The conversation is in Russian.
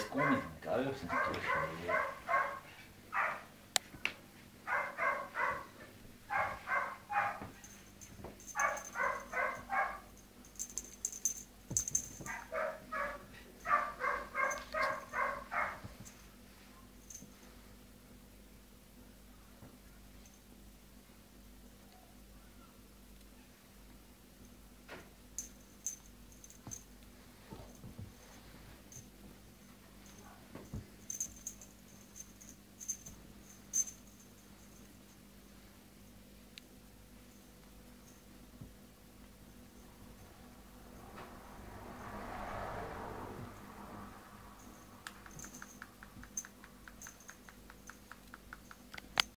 es kuningā, kā jūs esat?